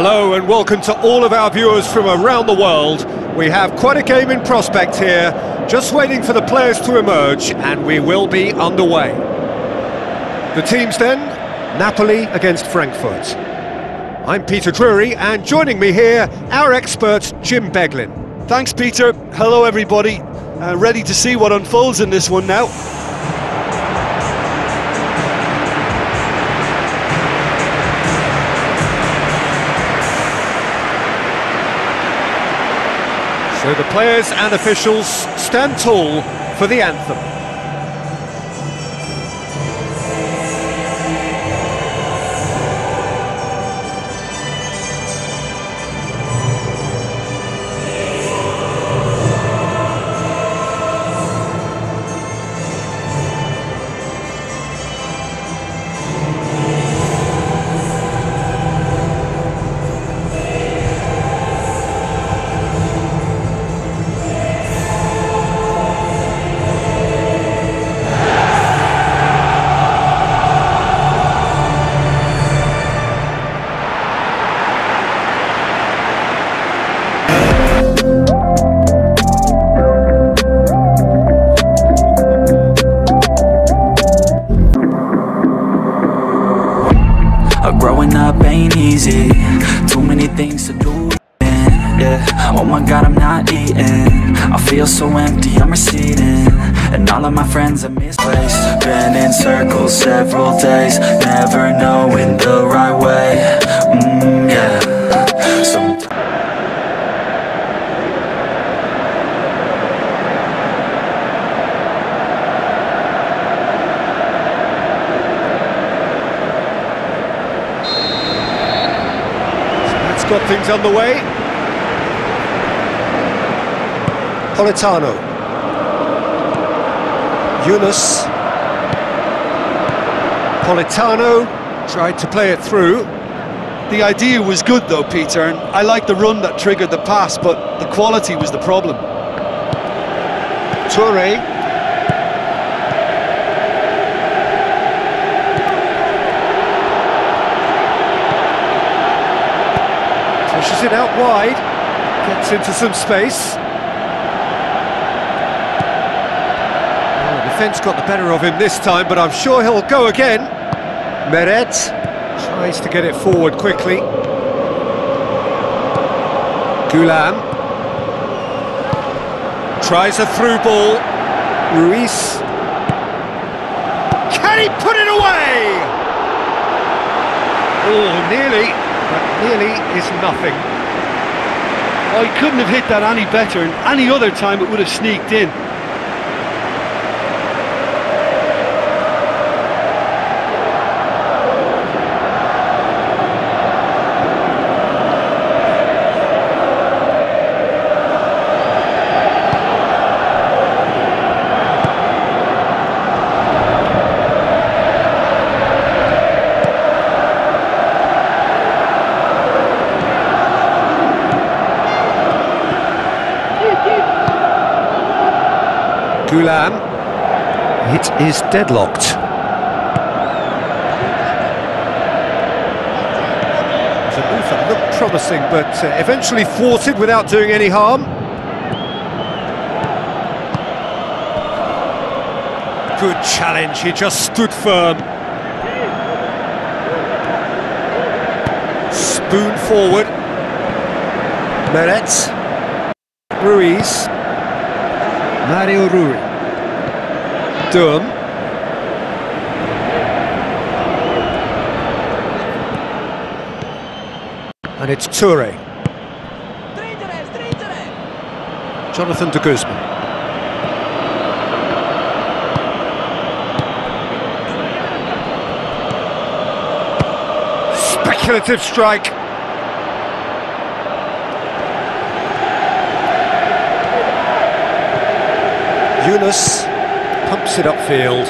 Hello and welcome to all of our viewers from around the world. We have quite a game in prospect here, just waiting for the players to emerge, and we will be underway. The teams then, Napoli against Frankfurt. I'm Peter Drury, and joining me here, our expert, Jim Beglin. Thanks, Peter. Hello, everybody. Uh, ready to see what unfolds in this one now. So the players and officials stand tall for the anthem. Things to do yeah. Oh my god, I'm not eating. I feel so empty, I'm receding. And all of my friends are misplaced. Been in circles several days. Never knowing the right way. Mm, yeah. Got things underway. Politano. Ounas. Politano tried to play it through. The idea was good, though, Peter, and I like the run that triggered the pass, but the quality was the problem. Toure. Pushes it out wide. Gets into some space. Oh, defence got the better of him this time, but I'm sure he'll go again. Meret tries to get it forward quickly. Ghoulam tries a through ball. Ruiz. Can he put it away? Oh, nearly, nearly is nothing. He couldn't have hit that any better, and any other time it would have sneaked in. Ghoulam. It is deadlocked. It's a move that looked promising, but uh, eventually thwarted without doing any harm. Good challenge, he just stood firm. Spoon forward. Meret. Ruiz. Mario Rui. Durm. And it's Toure. Jonathan de Guzman. Speculative strike. Ounas pumps it upfield.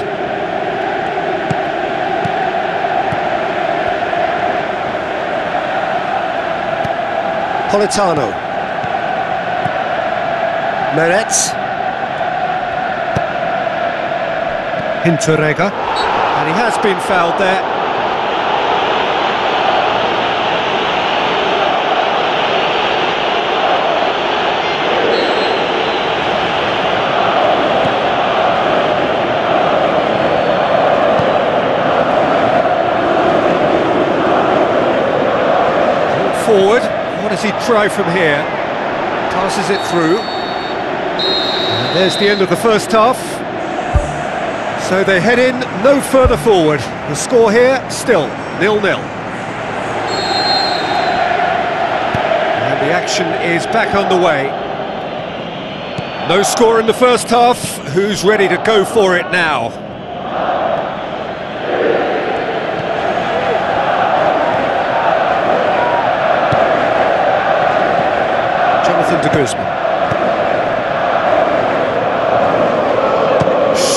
Politano. Meret. Hinteregger. And he has been fouled there. Forward. What does he try from here? Passes it through. And there's the end of the first half. So they head in no further forward. The score here still nil-nil. And the action is back underway. No score in the first half. Who's ready to go for it now? Jonathan de Guzman.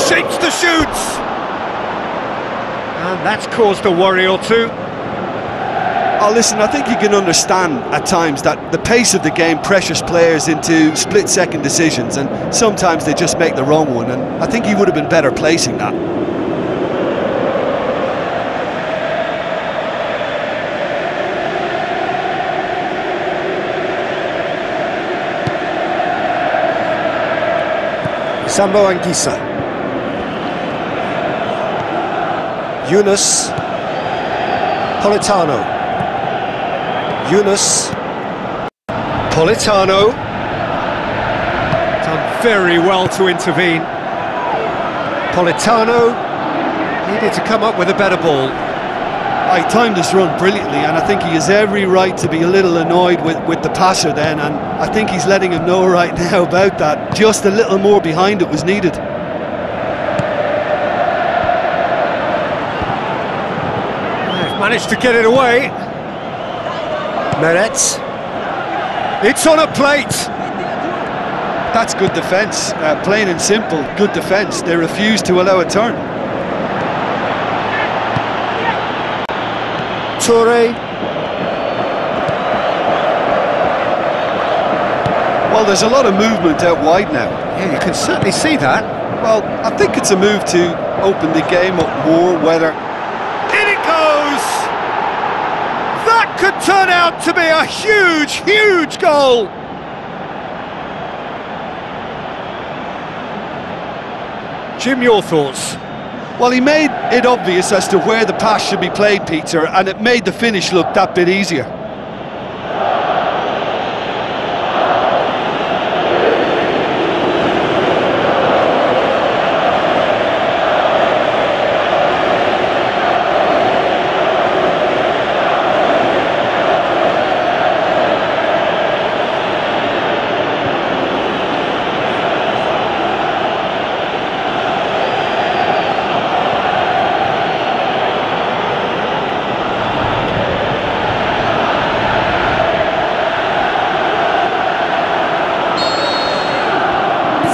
Shapes the shoots! And that's caused a worry or two. Oh, listen, I think you can understand at times that the pace of the game pressures players into split-second decisions, and sometimes they just make the wrong one, and I think he would have been better placing that. Zambo Anguissa. Ounas. Politano. Ounas. Politano. Done very well to intervene. Politano needed to come up with a better ball. I timed this run brilliantly, and I think he has every right to be a little annoyed with, with the passer then, and I think he's letting him know right now about that. Just a little more behind it was needed. They've managed to get it away. Meret. It's on a plate. That's good defence, uh, plain and simple, good defence. They refuse to allow a turn. Toure. Well, there's a lot of movement out wide now. Yeah, you can certainly see that. Well, I think it's a move to open the game up more, whether In it goes! That could turn out to be a huge, huge goal! Jim, your thoughts? Well, he made it obvious as to where the pass should be played, Peter, and it made the finish look that bit easier.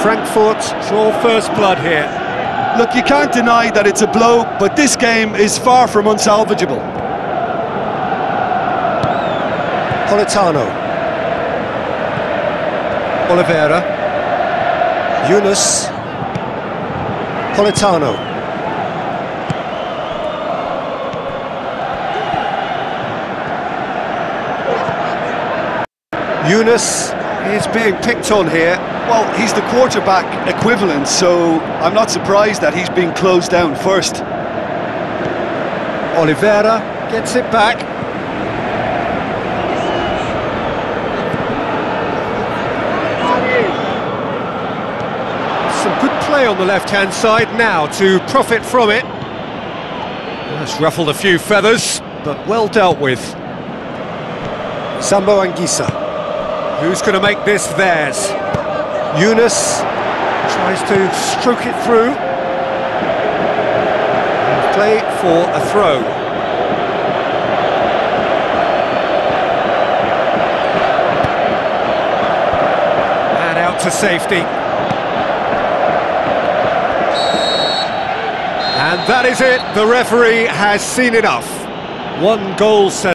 Frankfurt draw first blood here. Look, you can't deny that it's a blow, but this game is far from unsalvageable. Politano. Oliveira. Ounas. Politano. Ounas is being picked on here. Well, he's the quarterback equivalent, so I'm not surprised that he's being closed down first. Oliveira gets it back. Some good play on the left-hand side now to profit from it. That's ruffled a few feathers, but well dealt with. Zambo Anguissa. Who's going to make this theirs? Ounas tries to stroke it through. And play for a throw. And out to safety. And that is it. The referee has seen enough. One goal set.